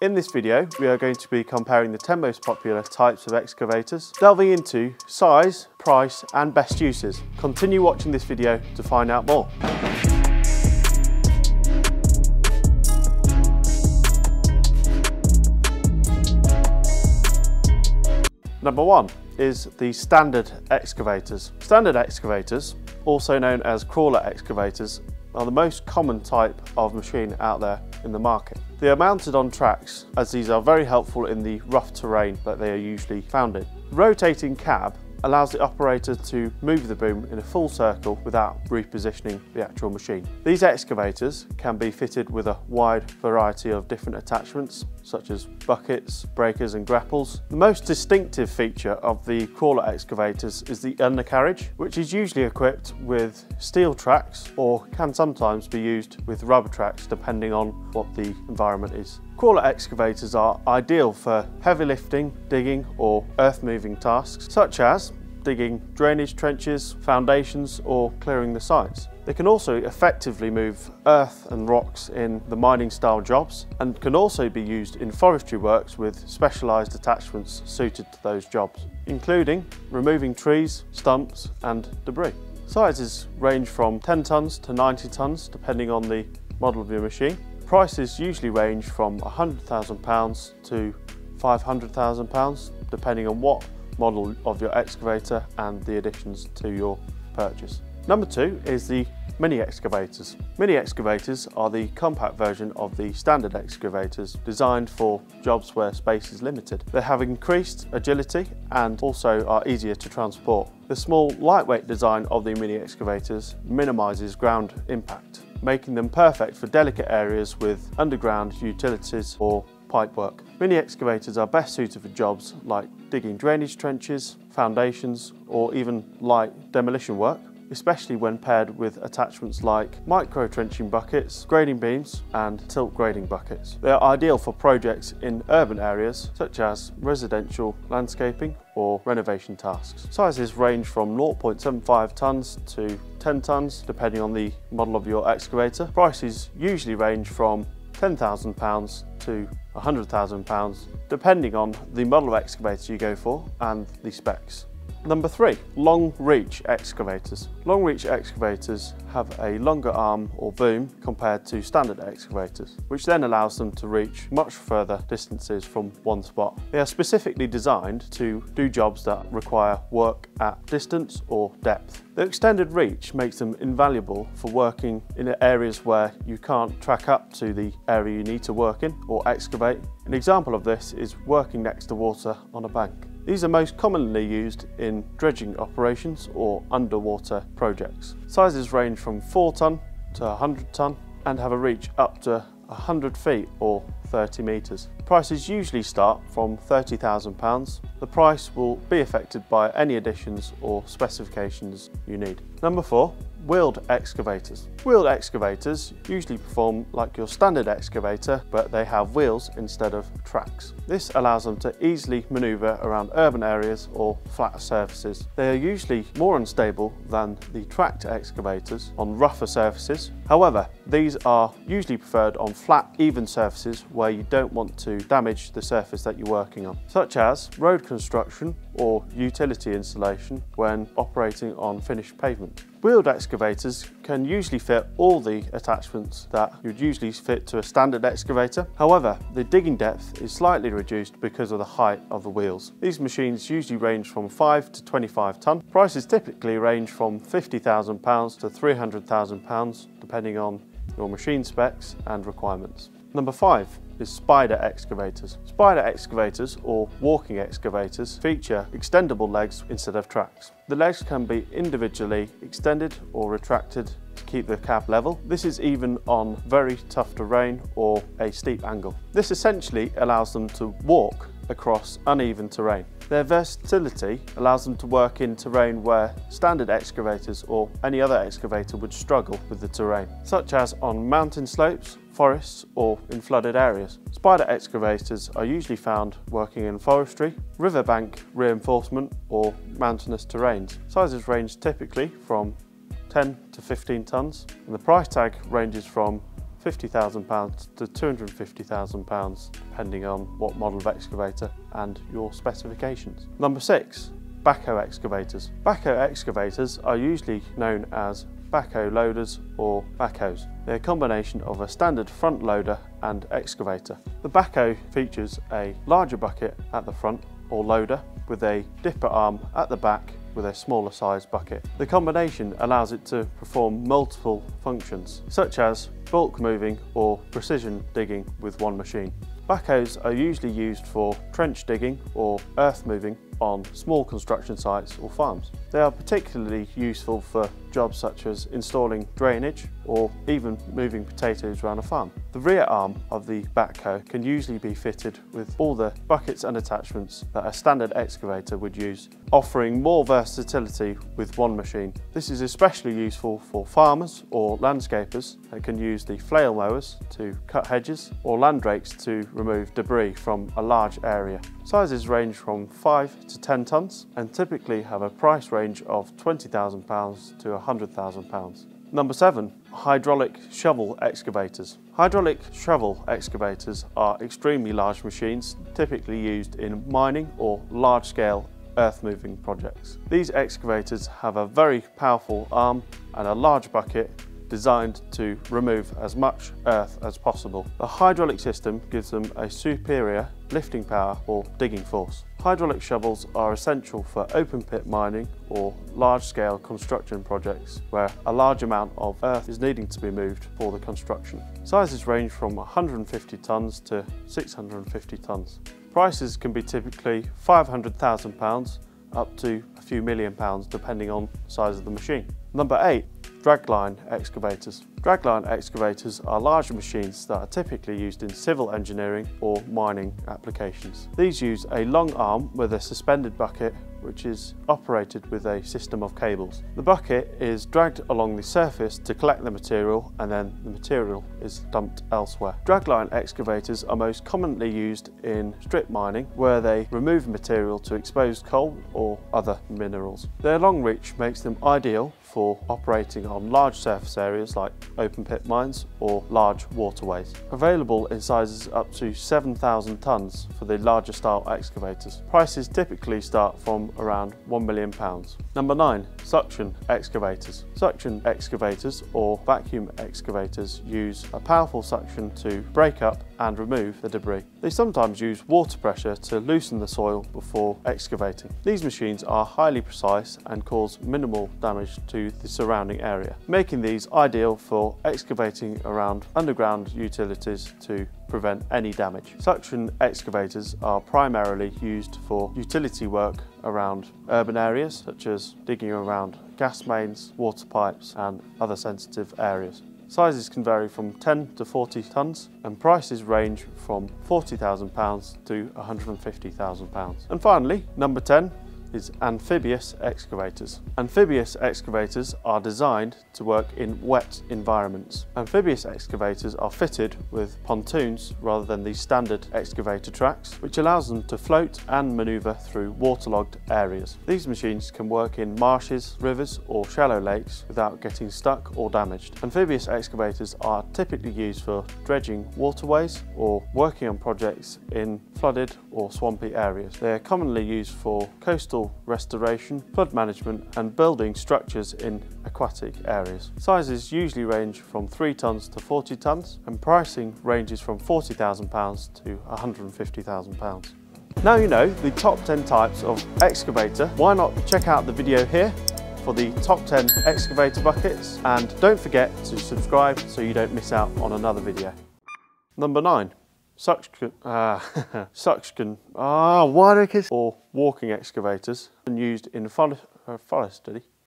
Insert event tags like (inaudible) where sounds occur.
In this video, we are going to be comparing the 10 most popular types of excavators, delving into size, price and best uses. Continue watching this video to find out more. Number one is the standard excavators. Standard excavators, also known as crawler excavators, are the most common type of machine out there in the market. They are mounted on tracks as these are very helpful in the rough terrain that they are usually found in. Rotating cab allows the operator to move the boom in a full circle without repositioning the actual machine. These excavators can be fitted with a wide variety of different attachments such as buckets, breakers and grapples. The most distinctive feature of the crawler excavators is the undercarriage which is usually equipped with steel tracks or can sometimes be used with rubber tracks depending on what the environment is. Crawler excavators are ideal for heavy lifting, digging or earth moving tasks such as digging drainage trenches, foundations or clearing the sites. They can also effectively move earth and rocks in the mining style jobs and can also be used in forestry works with specialised attachments suited to those jobs, including removing trees, stumps and debris. Sizes range from 10 tonnes to 90 tonnes depending on the model of your machine Prices usually range from £100,000 to £500,000 depending on what model of your excavator and the additions to your purchase. Number two is the mini excavators. Mini excavators are the compact version of the standard excavators designed for jobs where space is limited. They have increased agility and also are easier to transport. The small lightweight design of the mini excavators minimises ground impact making them perfect for delicate areas with underground utilities or pipe work. Mini excavators are best suited for jobs like digging drainage trenches, foundations or even light demolition work especially when paired with attachments like micro trenching buckets, grading beams and tilt grading buckets. They are ideal for projects in urban areas such as residential landscaping or renovation tasks. Sizes range from 0.75 tonnes to 10 tonnes depending on the model of your excavator. Prices usually range from £10,000 to £100,000 depending on the model of excavator you go for and the specs. Number three, long reach excavators. Long reach excavators have a longer arm or boom compared to standard excavators, which then allows them to reach much further distances from one spot. They are specifically designed to do jobs that require work at distance or depth. The extended reach makes them invaluable for working in areas where you can't track up to the area you need to work in or excavate. An example of this is working next to water on a bank. These are most commonly used in dredging operations or underwater projects. Sizes range from 4 tonne to 100 tonne and have a reach up to 100 feet or 30 metres. Prices usually start from £30,000. The price will be affected by any additions or specifications you need. Number 4 wheeled excavators. Wheeled excavators usually perform like your standard excavator, but they have wheels instead of tracks. This allows them to easily maneuver around urban areas or flat surfaces. They are usually more unstable than the tracked excavators on rougher surfaces. However, these are usually preferred on flat, even surfaces where you don't want to damage the surface that you're working on, such as road construction or utility installation when operating on finished pavement. Wheeled excavators can usually fit all the attachments that you'd usually fit to a standard excavator. However, the digging depth is slightly reduced because of the height of the wheels. These machines usually range from 5 to 25 tonne. Prices typically range from £50,000 to £300,000 depending on your machine specs and requirements. Number 5 is spider excavators. Spider excavators, or walking excavators, feature extendable legs instead of tracks. The legs can be individually extended or retracted to keep the cab level. This is even on very tough terrain or a steep angle. This essentially allows them to walk across uneven terrain. Their versatility allows them to work in terrain where standard excavators or any other excavator would struggle with the terrain, such as on mountain slopes, forests or in flooded areas. Spider excavators are usually found working in forestry, riverbank reinforcement or mountainous terrains. Sizes range typically from 10 to 15 tonnes and the price tag ranges from £50,000 to £250,000 depending on what model of excavator and your specifications. Number six, backhoe excavators. Backhoe excavators are usually known as backhoe loaders or backhoes. They're a combination of a standard front loader and excavator. The backhoe features a larger bucket at the front or loader with a dipper arm at the back with a smaller size bucket. The combination allows it to perform multiple functions such as bulk moving or precision digging with one machine. Backhoes are usually used for trench digging or earth moving on small construction sites or farms. They are particularly useful for jobs such as installing drainage or even moving potatoes around a farm. The rear arm of the backhoe can usually be fitted with all the buckets and attachments that a standard excavator would use, offering more versatility with one machine. This is especially useful for farmers or landscapers that can use the flail mowers to cut hedges or land rakes to remove debris from a large area. Sizes range from 5 to 10 tonnes and typically have a price range of £20,000 to £100,000. Number 7. Hydraulic shovel excavators. Hydraulic shovel excavators are extremely large machines typically used in mining or large-scale earth moving projects. These excavators have a very powerful arm and a large bucket designed to remove as much earth as possible. The hydraulic system gives them a superior lifting power or digging force. Hydraulic shovels are essential for open pit mining or large scale construction projects where a large amount of earth is needing to be moved for the construction. Sizes range from 150 tonnes to 650 tonnes. Prices can be typically £500,000 up to a few million pounds depending on size of the machine. Number 8 dragline excavators. Dragline excavators are larger machines that are typically used in civil engineering or mining applications. These use a long arm with a suspended bucket which is operated with a system of cables. The bucket is dragged along the surface to collect the material and then the material is dumped elsewhere. Dragline excavators are most commonly used in strip mining where they remove material to exposed coal or other minerals. Their long reach makes them ideal for operating on large surface areas like open pit mines or large waterways. Available in sizes up to 7,000 tonnes for the larger style excavators. Prices typically start from around £1 million. Number 9. Suction excavators. Suction excavators or vacuum excavators use a powerful suction to break up and remove the debris. They sometimes use water pressure to loosen the soil before excavating. These machines are highly precise and cause minimal damage to the surrounding area, making these ideal for excavating around underground utilities to prevent any damage. Suction excavators are primarily used for utility work around urban areas such as digging around gas mains, water pipes and other sensitive areas. Sizes can vary from 10 to 40 tonnes and prices range from £40,000 to £150,000. And finally, number 10, is amphibious excavators. Amphibious excavators are designed to work in wet environments. Amphibious excavators are fitted with pontoons rather than the standard excavator tracks, which allows them to float and manoeuvre through waterlogged areas. These machines can work in marshes, rivers or shallow lakes without getting stuck or damaged. Amphibious excavators are typically used for dredging waterways or working on projects in flooded or swampy areas. They are commonly used for coastal coastal restoration, flood management and building structures in aquatic areas. Sizes usually range from 3 tonnes to 40 tonnes and pricing ranges from £40,000 to £150,000. Now you know the top 10 types of excavator, why not check out the video here for the top 10 excavator buckets and don't forget to subscribe so you don't miss out on another video. Number 9 suction, uh, (laughs) suction, ah, uh, or walking excavators and used in forestry